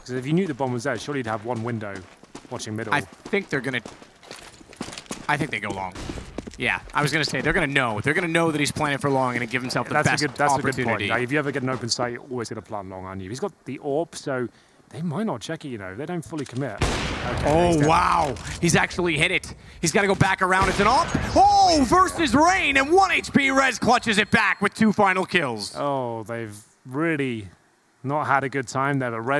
Because if you knew the bomb was there, surely you'd have one window watching middle. I think they're gonna. I think they go long. Yeah, I was gonna say they're gonna know. They're gonna know that he's planning for long and give himself the that's best a good. That's a good point. Like, if you ever get an open sight, you're always going to plan long, aren't you? He's got the orb, so they might not check it. You know, they don't fully commit. Okay, Oh he's wow, he's actually hit it. He's got to go back around. It's an orb. Oh, versus Rain, and one HP. Rez clutches it back with two final kills. Oh, they've really not had a good time there. But Rez.